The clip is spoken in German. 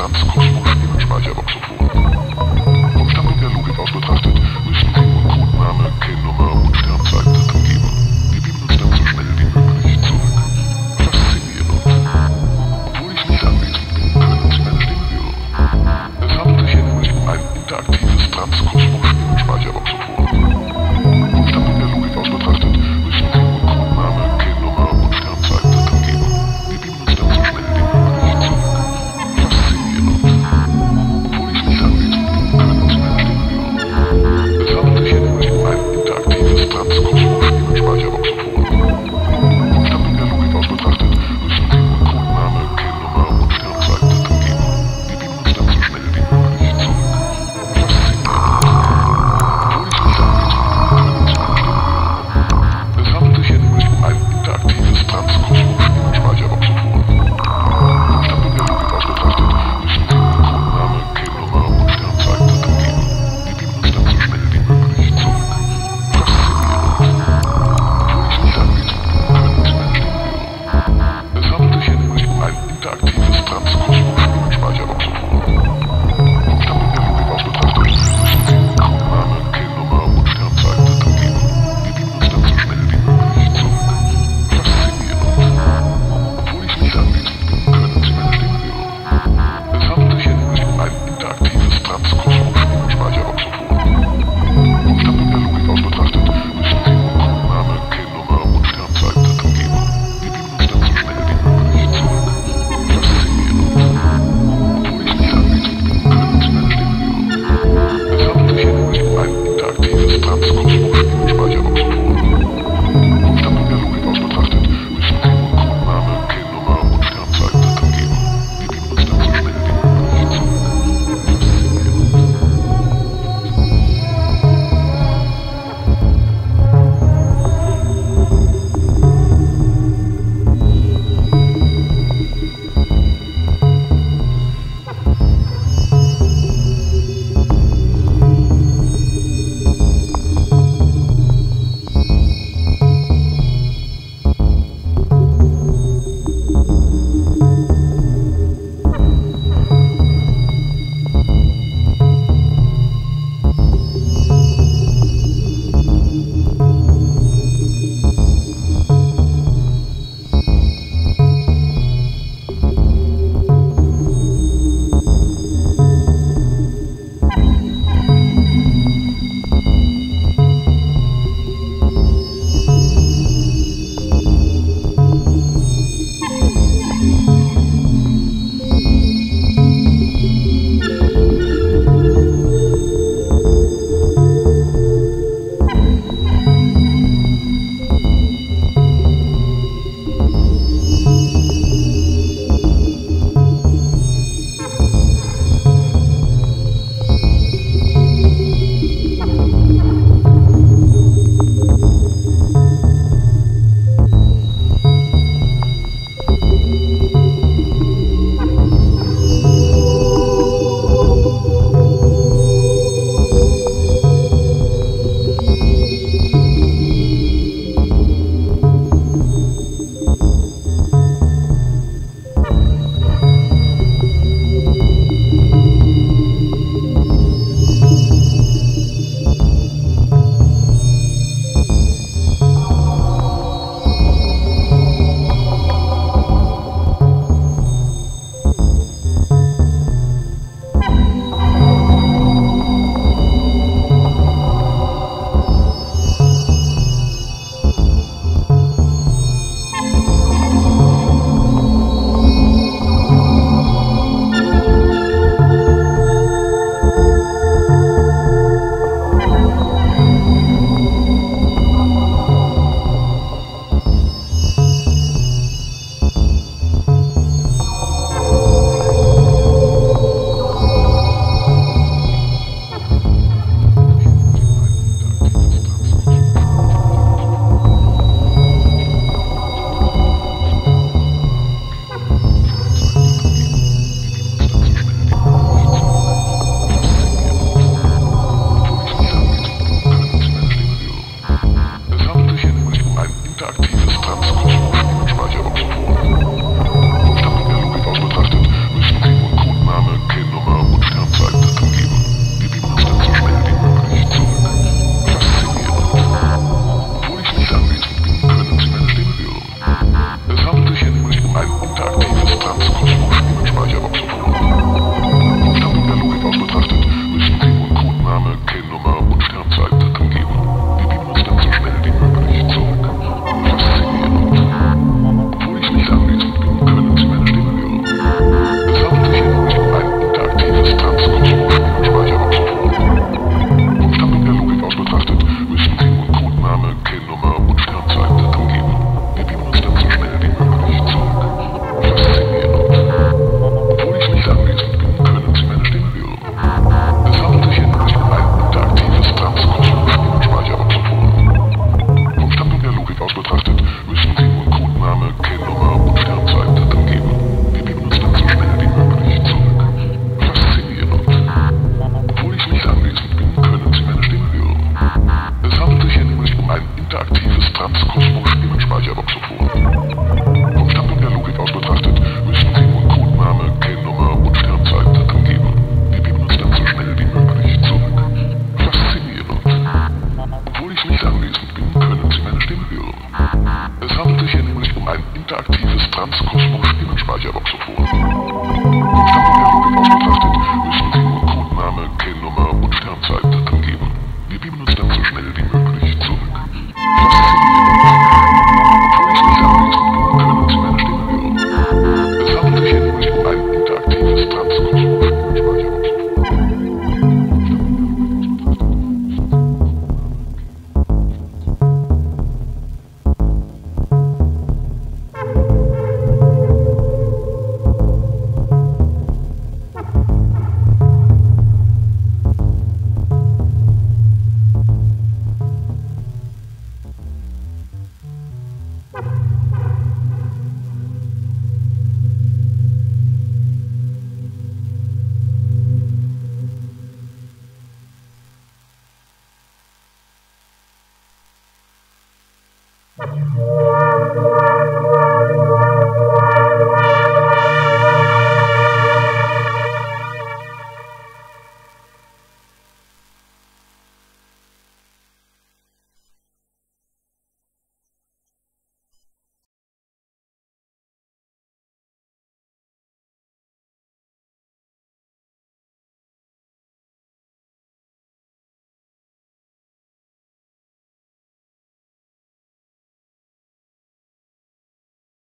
interaktives Transkosmos-Speicherboxophon. Vom Standpunkt